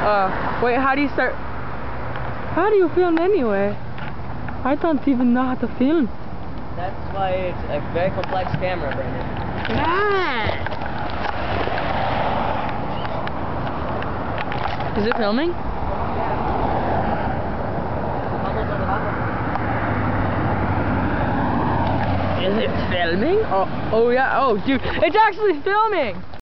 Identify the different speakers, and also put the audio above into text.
Speaker 1: Uh, wait, how do you start? How do you film anyway? I don't even know how to film.
Speaker 2: That's why it's a very complex camera, Brendan.
Speaker 1: Is it filming? Is it filming? Oh, oh yeah. Oh, dude, it's actually filming.